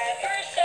First